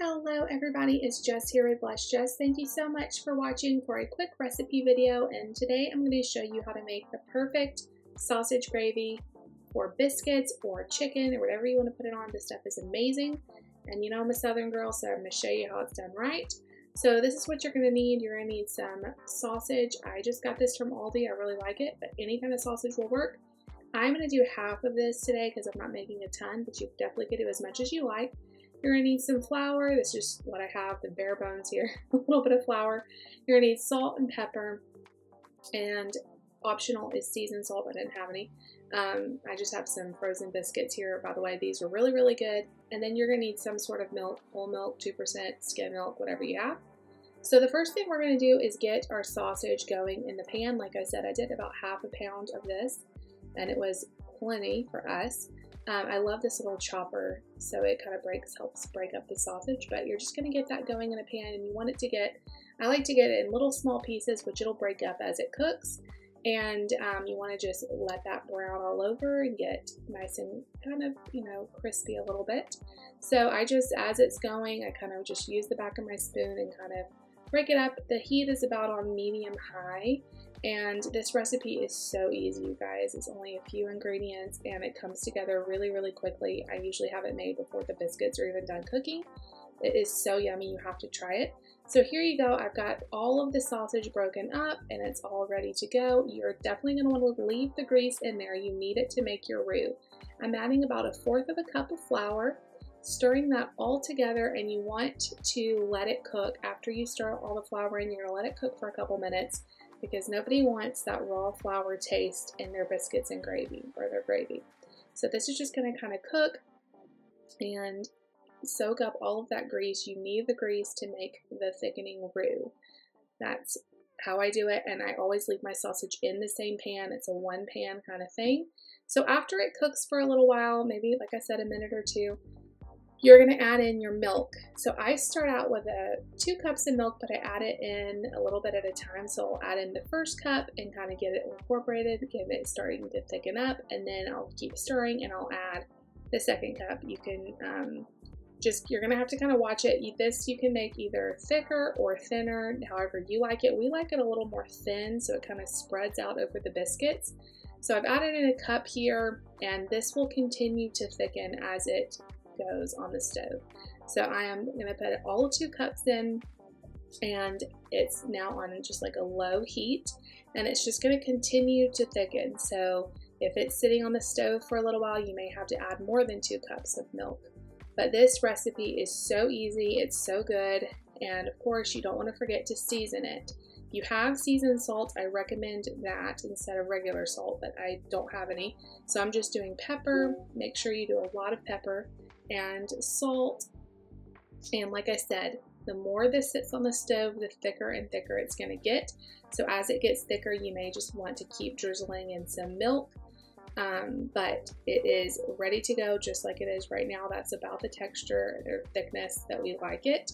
Hello everybody, it's Jess here with Blessed Jess. Thank you so much for watching for a quick recipe video and today I'm going to show you how to make the perfect sausage gravy for biscuits or chicken or whatever you want to put it on. This stuff is amazing and you know I'm a southern girl so I'm going to show you how it's done right. So this is what you're going to need. You're going to need some sausage. I just got this from Aldi. I really like it, but any kind of sausage will work. I'm going to do half of this today because I'm not making a ton, but you definitely could do as much as you like. You're gonna need some flour. That's just what I have, the bare bones here. a little bit of flour. You're gonna need salt and pepper. And optional is seasoned salt. I didn't have any. Um, I just have some frozen biscuits here. By the way, these are really, really good. And then you're gonna need some sort of milk, whole milk, 2% skim milk, whatever you have. So the first thing we're gonna do is get our sausage going in the pan. Like I said, I did about half a pound of this and it was plenty for us. Um, I love this little chopper, so it kind of breaks, helps break up the sausage, but you're just going to get that going in a pan and you want it to get, I like to get it in little small pieces, which it'll break up as it cooks. And um, you want to just let that brown all over and get nice and kind of, you know, crispy a little bit. So I just, as it's going, I kind of just use the back of my spoon and kind of break it up. The heat is about on medium high and this recipe is so easy, you guys. It's only a few ingredients and it comes together really, really quickly. I usually have it made before the biscuits are even done cooking. It is so yummy, you have to try it. So here you go, I've got all of the sausage broken up and it's all ready to go. You're definitely gonna to want to leave the grease in there. You need it to make your roux. I'm adding about a fourth of a cup of flour, stirring that all together and you want to let it cook. After you stir all the flour in, you're gonna let it cook for a couple minutes because nobody wants that raw flour taste in their biscuits and gravy or their gravy. So this is just going to kind of cook and soak up all of that grease. You need the grease to make the thickening roux. That's how I do it, and I always leave my sausage in the same pan. It's a one pan kind of thing. So after it cooks for a little while, maybe like I said, a minute or two, you're going to add in your milk. So I start out with a two cups of milk, but I add it in a little bit at a time. So I'll add in the first cup and kind of get it incorporated, get it starting to thicken up, and then I'll keep stirring and I'll add the second cup. You can um, just, you're going to have to kind of watch it. This you can make either thicker or thinner, however you like it. We like it a little more thin so it kind of spreads out over the biscuits. So I've added in a cup here and this will continue to thicken as it goes on the stove. So I am going to put all two cups in and it's now on just like a low heat and it's just going to continue to thicken. So if it's sitting on the stove for a little while, you may have to add more than two cups of milk. But this recipe is so easy, it's so good, and of course you don't want to forget to season it. If you have seasoned salt, I recommend that instead of regular salt, but I don't have any. So I'm just doing pepper. Make sure you do a lot of pepper and salt. And like I said, the more this sits on the stove, the thicker and thicker it's going to get. So as it gets thicker, you may just want to keep drizzling in some milk. Um, but it is ready to go just like it is right now. That's about the texture or thickness that we like it.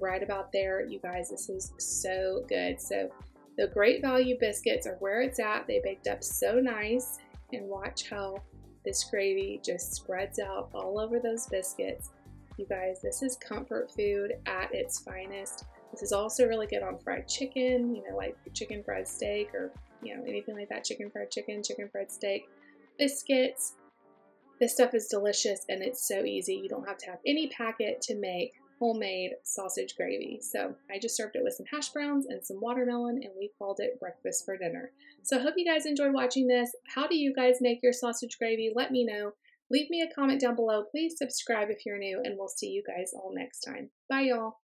Right about there, you guys, this is so good. So the Great Value biscuits are where it's at. They baked up so nice and watch how this gravy just spreads out all over those biscuits. You guys, this is comfort food at its finest. This is also really good on fried chicken, you know, like chicken fried steak or, you know, anything like that chicken fried chicken, chicken fried steak, biscuits. This stuff is delicious and it's so easy. You don't have to have any packet to make homemade sausage gravy. So I just served it with some hash browns and some watermelon, and we called it breakfast for dinner. So I hope you guys enjoyed watching this. How do you guys make your sausage gravy? Let me know. Leave me a comment down below. Please subscribe if you're new, and we'll see you guys all next time. Bye, y'all.